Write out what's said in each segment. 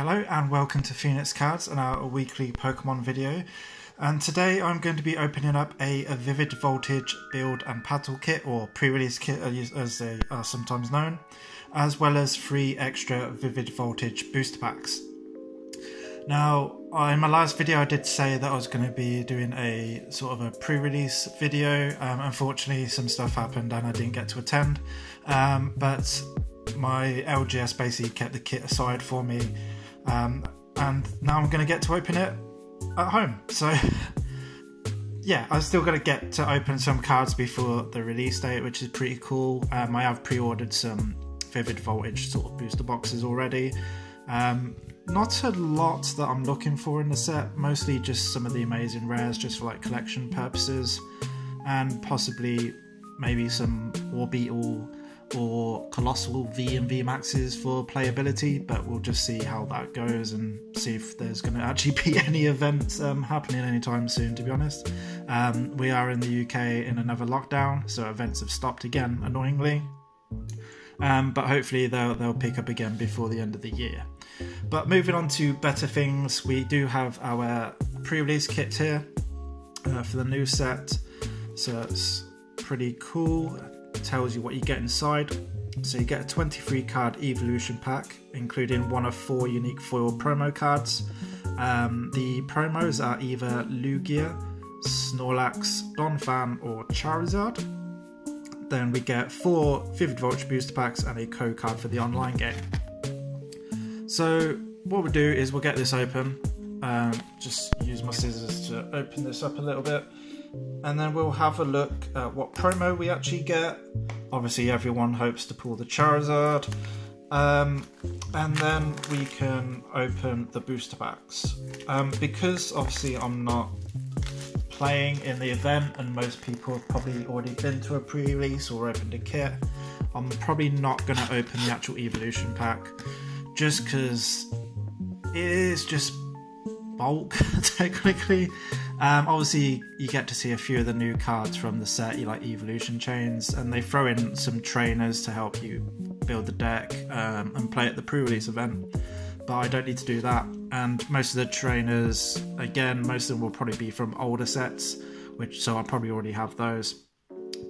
hello and welcome to Phoenix Cards and our weekly Pokemon video. And today I'm going to be opening up a, a Vivid Voltage build and Battle kit, or pre-release kit as they are sometimes known, as well as three extra Vivid Voltage booster packs. Now, in my last video I did say that I was going to be doing a sort of a pre-release video. Um, unfortunately some stuff happened and I didn't get to attend. Um, but my LGS basically kept the kit aside for me, um, and now I'm going to get to open it at home. So, yeah, I'm still to get to open some cards before the release date, which is pretty cool. Um, I have pre-ordered some Vivid Voltage sort of booster boxes already. Um, not a lot that I'm looking for in the set, mostly just some of the amazing rares, just for like collection purposes, and possibly maybe some Orbeetle or colossal V and V Maxes for playability, but we'll just see how that goes and see if there's going to actually be any events um, happening anytime soon, to be honest. Um, we are in the UK in another lockdown, so events have stopped again, annoyingly. Um, but hopefully they'll, they'll pick up again before the end of the year. But moving on to better things, we do have our pre-release kit here uh, for the new set. So it's pretty cool tells you what you get inside. So you get a 23 card evolution pack, including one of four unique foil promo cards. Um, the promos are either Lugia, Snorlax, Donphan, or Charizard. Then we get four Vivid Voltage booster packs and a code card for the online game. So what we'll do is we'll get this open. Um, just use my scissors to open this up a little bit and then we'll have a look at what promo we actually get. Obviously, everyone hopes to pull the Charizard. Um, and then we can open the booster packs. Um, because obviously I'm not playing in the event and most people have probably already been to a pre-release or opened a kit, I'm probably not going to open the actual evolution pack just because it is just bulk technically um, obviously, you get to see a few of the new cards from the set, you like evolution chains, and they throw in some trainers to help you build the deck um, and play at the pre-release event. But I don't need to do that, and most of the trainers, again, most of them will probably be from older sets, which so I'll probably already have those.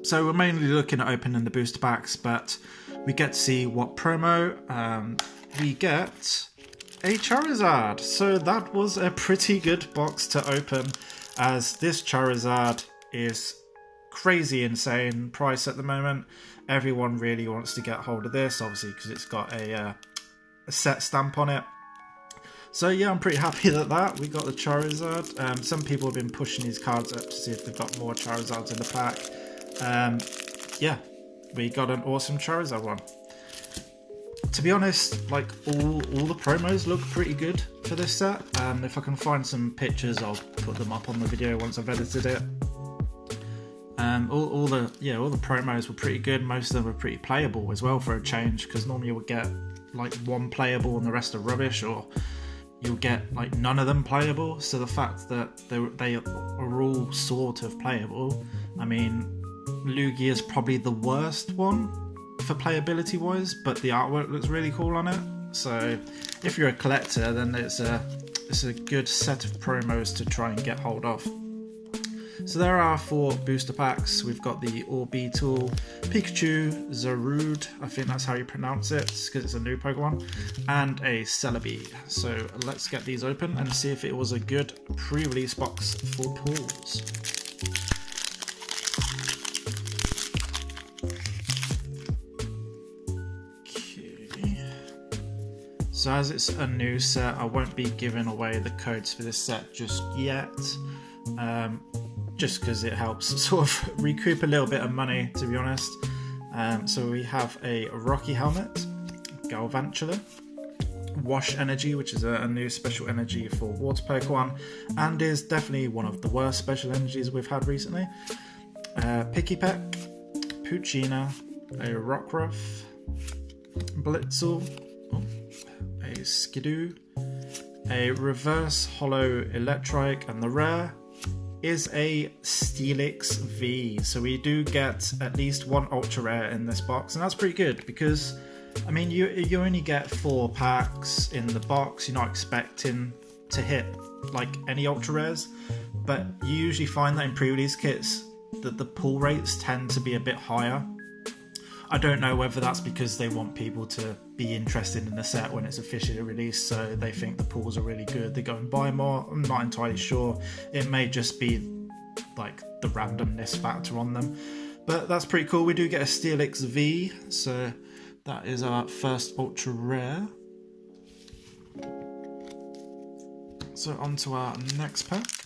So we're mainly looking at opening the booster packs, but we get to see what promo um, we get a Charizard. So that was a pretty good box to open as this Charizard is crazy insane price at the moment. Everyone really wants to get hold of this, obviously, because it's got a, uh, a, set stamp on it. So yeah, I'm pretty happy that that we got the Charizard. Um, some people have been pushing these cards up to see if they've got more Charizards in the pack. Um, yeah, we got an awesome Charizard one to be honest, like all all the promos look pretty good for this set. Um, if I can find some pictures, I'll put them up on the video once I've edited it. Um, all, all the yeah, all the promos were pretty good. Most of them were pretty playable as well for a change, because normally you would get like one playable and the rest are rubbish, or you'll get like none of them playable. So the fact that they they are all sort of playable, I mean, Lugia is probably the worst one for playability wise, but the artwork looks really cool on it. So if you're a collector, then it's a it's a good set of promos to try and get hold of. So there are four booster packs. We've got the Orbeetle, Pikachu, Zarude, I think that's how you pronounce it because it's a new Pokemon, and a Celebi. So let's get these open and see if it was a good pre-release box for pulls. So as it's a new set, I won't be giving away the codes for this set just yet. Um, just because it helps sort of recoup a little bit of money, to be honest. Um, so we have a Rocky Helmet, Galvantula, Wash Energy, which is a, a, new special energy for Water Pokemon, and is definitely one of the worst special energies we've had recently. Uh, Pikipek, Poochyena, a Rockruff, Blitzle, a Skidoo, a reverse holo Electrike, and the rare is a Steelix V. So we do get at least one ultra rare in this box, and that's pretty good because I mean, you you only get four packs in the box. You're not expecting to hit like any ultra rares, but you usually find that in pre-release kits that the pull rates tend to be a bit higher. I don't know whether that's because they want people to be interested in the set when it's officially released, so they think the pulls are really good. They go and buy more. I'm not entirely sure. It may just be like the randomness factor on them. But that's pretty cool. We do get a Steelix V, so that is our first ultra rare. So on to our next pack.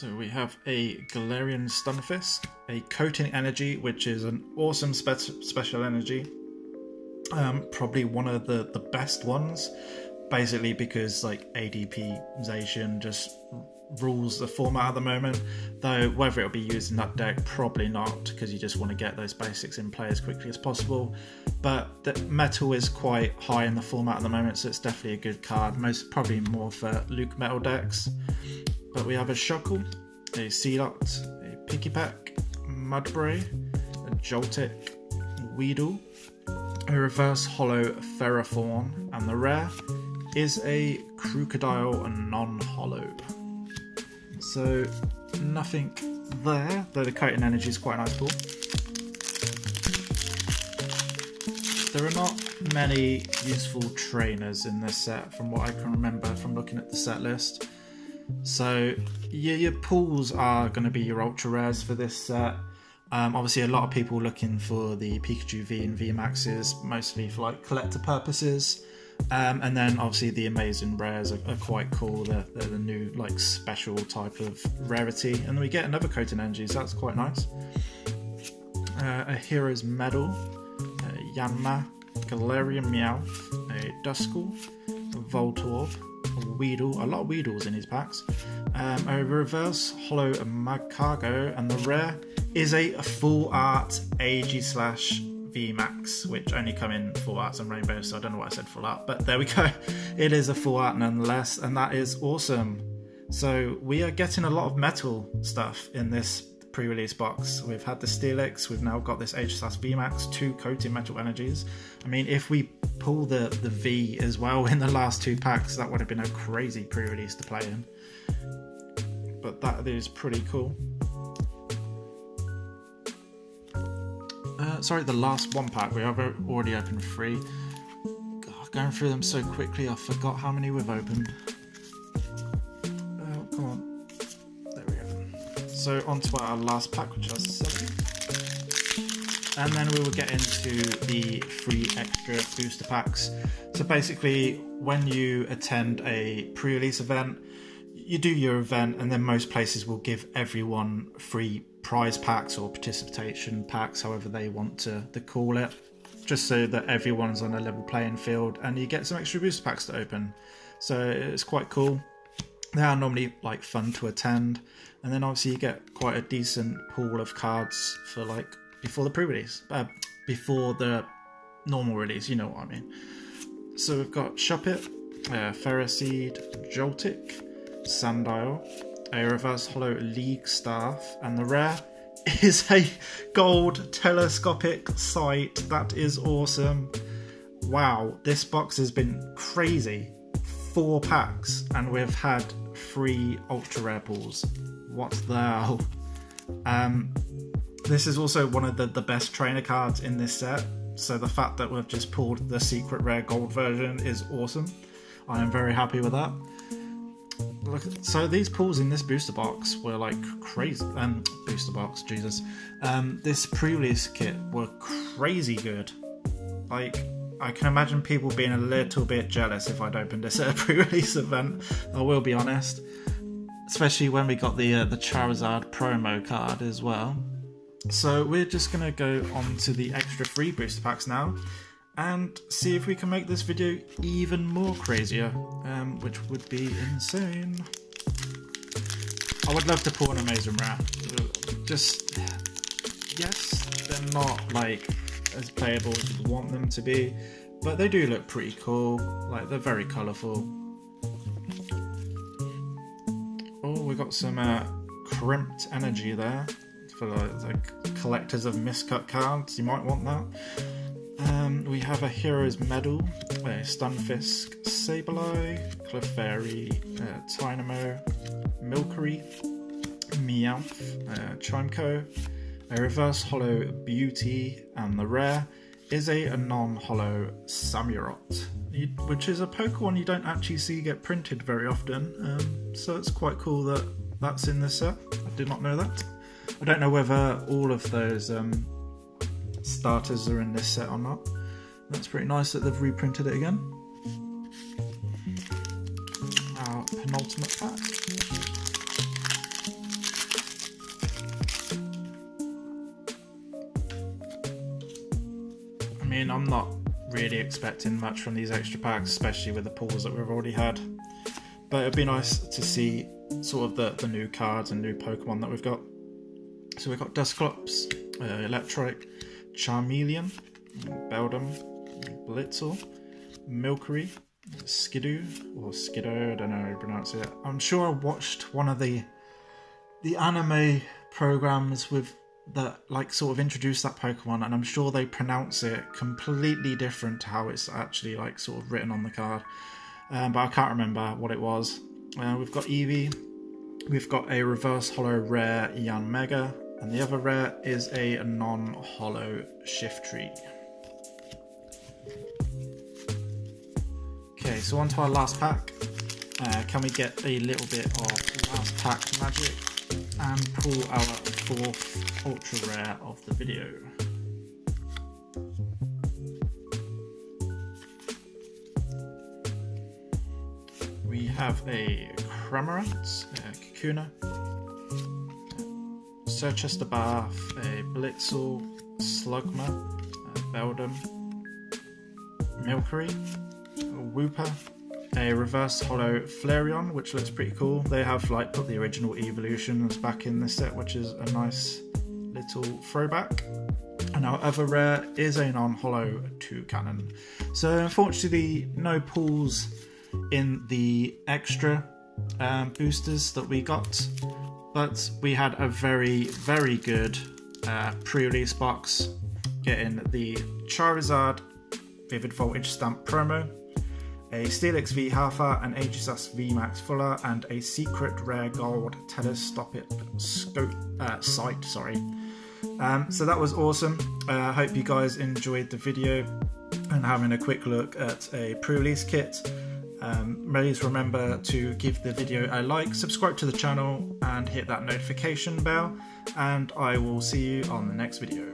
So we have a Galarian Stunfisk, a Coating Energy, which is an awesome spe special energy. Um, probably one of the, the best ones, basically because like ADP-Zacian just rules the format at the moment. Though whether it'll be used in that deck, probably not, because you just want to get those basics in play as quickly as possible. But the metal is quite high in the format at the moment, so it's definitely a good card. Most probably more for LucMetal decks. But we have a Shuckle, a Seedot, a Pikipek, Mudbray, a Joltik, Weedle, a Reverse Holo Ferrothorn, and the rare is a Krookodile non-holo. So nothing there, though the coating energy is quite nice pull. There are not many useful trainers in this set from what I can remember from looking at the set list. So yeah, your pools are going to be your ultra rares for this set. Um, obviously, a lot of people looking for the Pikachu V and V Maxes, mostly for like collector purposes. Um, and then obviously the amazing rares are, are quite cool. They're, they're, the new like special type of rarity, and then we get another coating energy, so that's quite nice. Uh, a Hero's Medal, a Yanma, Galarian Meowth, a Duskull, a Voltorb, Weedle, a lot of Weedles in his packs, um, a reverse holo Magcargo, and the rare is a full art Aegislash VMAX, which only come in full arts and rainbows, so I don't know why I said full art, but there we go. It is a full art nonetheless, and that is awesome. So we are getting a lot of metal stuff in this pre-release box. We've had the Steelix, we've now got this Aegislash VMAX, two coating metal energies. I mean, if we pull the, the V as well in the last two packs, that would have been a crazy pre-release to play in. But that is pretty cool. Uh, sorry, the last one pack. We have already opened three. God, going through them so quickly, I forgot how many we've opened. So, on to our last pack, which has seven. And then we will get into the free extra booster packs. So, basically, when you attend a pre release event, you do your event, and then most places will give everyone free prize packs or participation packs, however they want to, to call it, just so that everyone's on a level playing field and you get some extra booster packs to open. So it's quite cool. They are normally like fun to attend, and then obviously you get quite a decent pool of cards for like before the pre-release, uh, before the normal release. You know what I mean. So we've got Shuppet, uh, Ferroseed, Joltik, Sandile, a reverse holo league staff, and the rare is a gold telescopic sight. That is awesome. Wow, this box has been crazy. Four packs, and we've had three ultra rare pulls. What the hell? Um, this is also one of the, the best trainer cards in this set. So the fact that we've just pulled the secret rare gold version is awesome. I am very happy with that. Look, so these pulls in this booster box were like crazy. Um, booster box, Jesus. Um, this pre-release kit were crazy good. Like, I can imagine people being a little bit jealous if I'd opened this at a pre-release event. I will be honest, especially when we got the uh, the Charizard promo card as well. So we're just gonna go on to the extra free booster packs now and see if we can make this video even more crazier, um, which would be insane. I would love to pull an amazing rare. Just, yes, they're not like as playable as you want them to be, but they do look pretty cool. Like they're very colourful. Oh, we got some uh, crimped energy there for the, the collectors of miscut cards. You might want that. Um, we have a Hero's Medal, Stunfisk, Sableye, Clefairy, uh, Tynamo, Milcery, Meowth, uh, Chimecho, a Reverse Holo Beauty, and the rare is a, non-holo Samurott, which is a Pokemon you don't actually see get printed very often. Um, so it's quite cool that that's in this set. I did not know that. I don't know whether all of those um, starters are in this set or not. That's pretty nice that they've reprinted it again. Our penultimate pack. I'm not really expecting much from these extra packs, especially with the pulls that we've already had. But it'd be nice to see sort of the, the new cards and new Pokemon that we've got. So we've got Dusclops, uh, Electrike, Charmeleon, Beldum, Blitzle, Milcery, Skidoo, or Skiddo, I don't know how you pronounce it. I'm sure I watched one of the the anime programs with that like sort of introduced that Pokemon and I'm sure they pronounce it completely different to how it's actually like sort of written on the card. Um, but I can't remember what it was. Uh, we've got Eevee, we've got a reverse holo rare Yanmega, and the other rare is a non-holo Shiftry. Okay, so on to our last pack. Uh, can we get a little bit of last pack magic and pull our fourth ultra rare of the video? We have a Cramorant, a Kakuna, Circhester Bath, a Blitzle, Slugma, a Beldum, Milcery, a Wooper, a reverse holo Flareon, which looks pretty cool. They have like put the original evolutions back in this set, which is a nice little throwback. And our other rare is a non-holo two cannon. So unfortunately, no pulls in the extra um, boosters that we got but we had a very, very good uh, pre-release box, getting the Charizard Vivid Voltage Stamp promo, a Steelix V Halfa, an HSS V Max Fuller, and a Secret Rare Gold Telescopic Scope uh, Sight. Sorry. Um, so that was awesome. Uh, I uh, hope you guys enjoyed the video and having a quick look at a pre-release kit. Um, please remember to give the video a like, subscribe to the channel, and hit that notification bell. And I will see you on the next video.